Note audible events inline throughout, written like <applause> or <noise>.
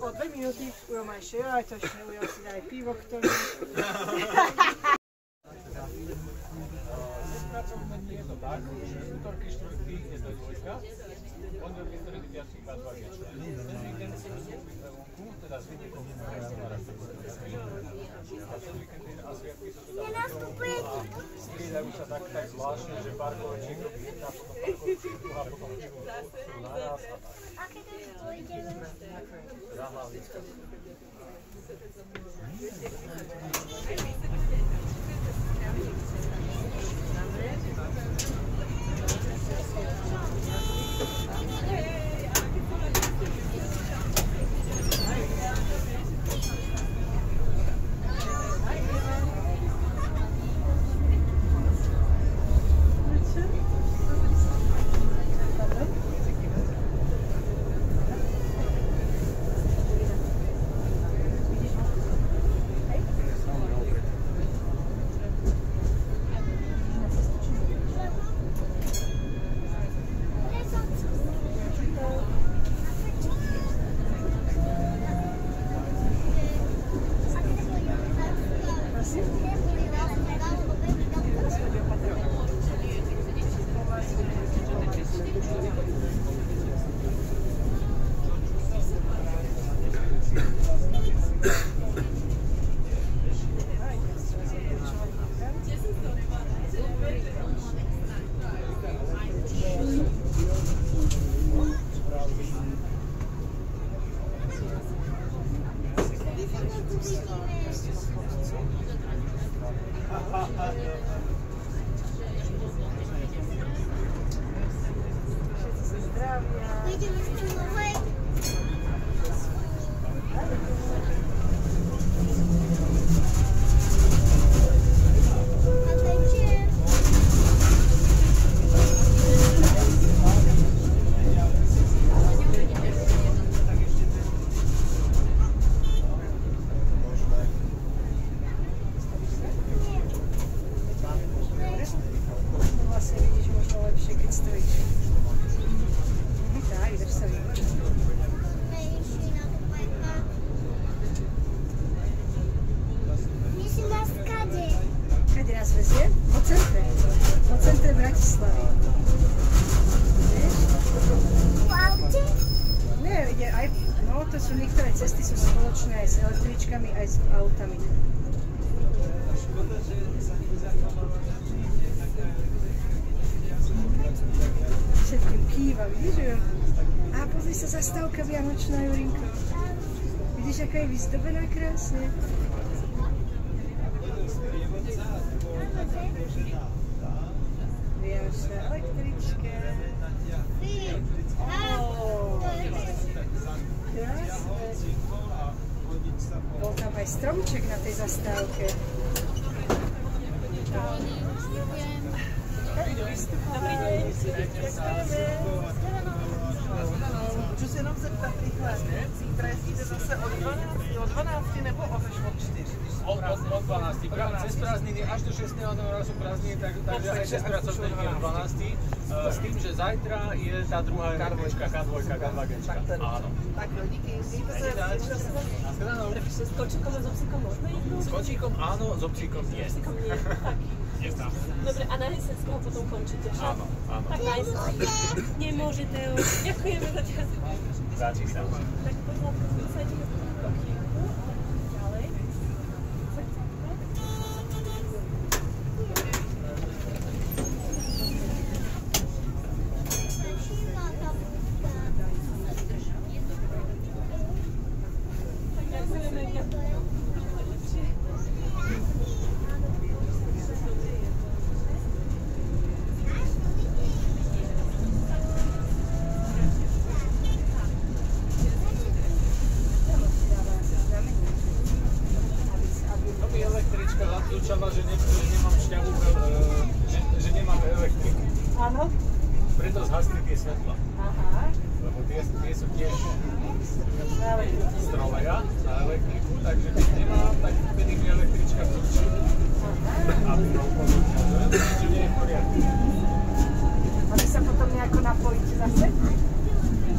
Od dve minuti, ujel maj še jajca, še ujel si daj pivo k tome. To tak, že útorky, štvrtky je to dvojka, pondelky, stredy, piatky, iba dva večer. Ten víkend si Yeah. Stojíš. Tak, ideš sa vybrať. Myslím na skady. Kade nás vezie? Po centre. Po centre Bratislavy. Vieš? V aute? Nie, ide aj, no to sú niektoré cesty sú spoločné aj s električkami, aj s autami. Všetkým kýva, vidíš? A pozri sa zastávka Vianočná, Jurinko. Vidíš, aká je vyzdobená krásne? Vianočná električka. Je... Krásne. Bol tam aj stromček na tej zastávke. Můžu se jenom zeptat rychle, zítra jezdíte zase od 12, od 12 nebo od až od 4? Od, od, od 12. Pra, cez prázdniny až do 6. januára sú prázdniny, tak, takže aj cez pracovný deň od 12. Uh, s tým, že zajtra je tá druhá električka, K2, K2 gečka. Tak ten. Áno. Tak jo, díky, mějte se. Naschledanou. S kočíkom a s obsíkom môžeme ísť? S kočíkom áno, s obcíkom nie. Obsíkom nie. Tak. <laughs> Je tam. Dobre, a na Hesenského potom končíte, však? Áno, áno. Tak na Hesenského. Nemôže, Teo. Ďakujeme za čas. Páči sa. Tak poď, Zlatko, vysadíme do chvíľku. Ďalej. Ďakujeme, ďakujeme. To mi električka zatlúčala, že, ne, že nemám šťavu, e, že, že nemám elektriku. Áno? Preto zhasli tie svetla. Aha. lebo tie, tie sú tiež stroleja na elektriku, takže keď nemám, tak vtedy mi električka kľúči, aby ma upozornila, že nie je v poriadku. A vy sa potom nejako napojíte zase?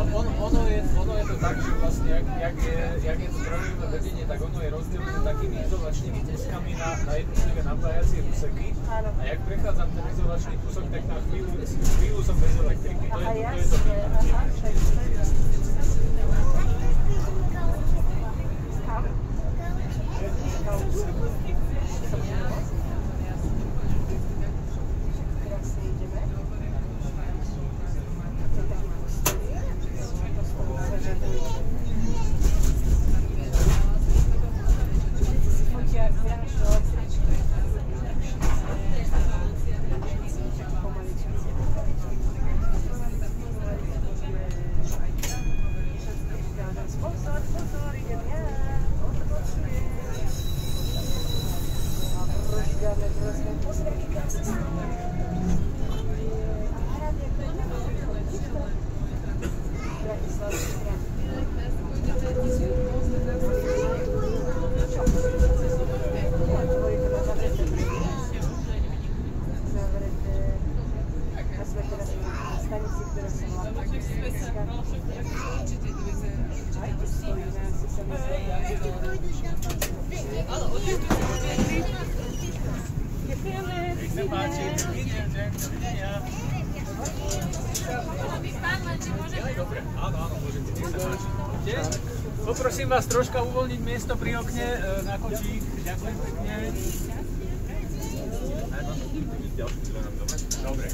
No on, ono, je, ono je to tak, že vlastne, jak, jak je, jak je to zdrojové vedenie, tak ono je rozdelené takými izolačnými kúskami na, na jednotlivé napájacie úseky. A jak prechádzam ten izolačný kúsok, tak na chvíľu, chvíľu som bez elektriky. To je, to, to je to to je jasne. Kam? Krásne Nech sa páči, dovidenia. Dobre, áno, áno, môžete, nech sa páči. Poďte. Poprosím vás troška uvoľniť miesto pri okne e, na kočík. Ďakujem pekne. Dobre.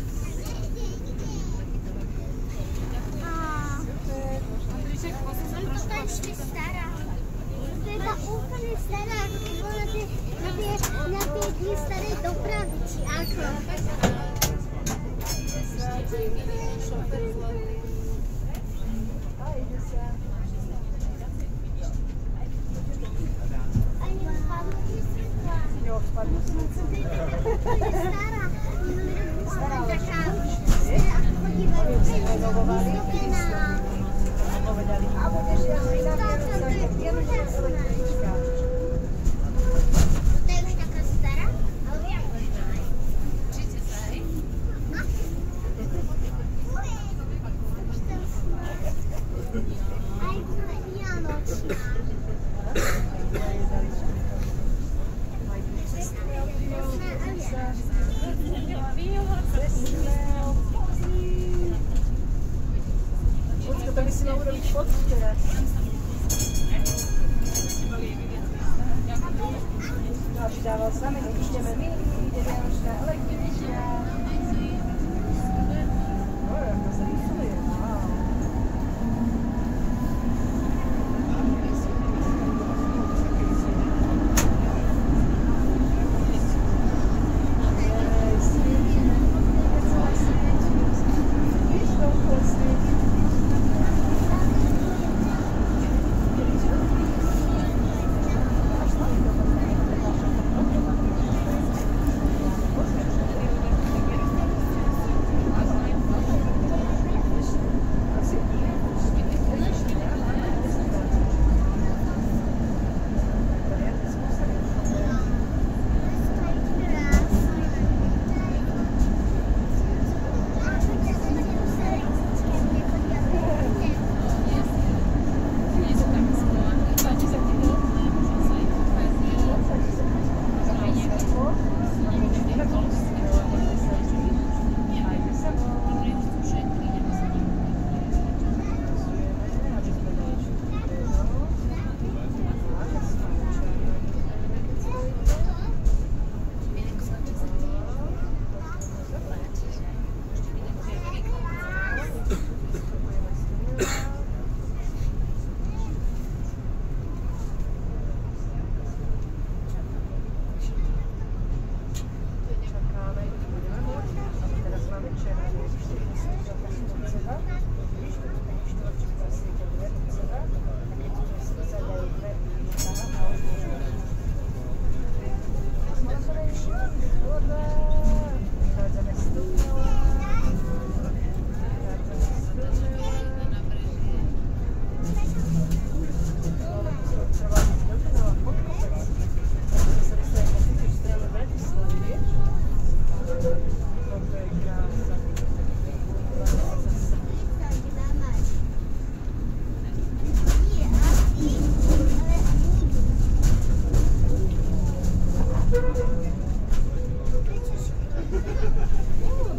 Je ešte stará. Úplne stará, ako to bolo na tie, na tie, na starej dopravy, či ako. A ide sa.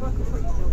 work for free.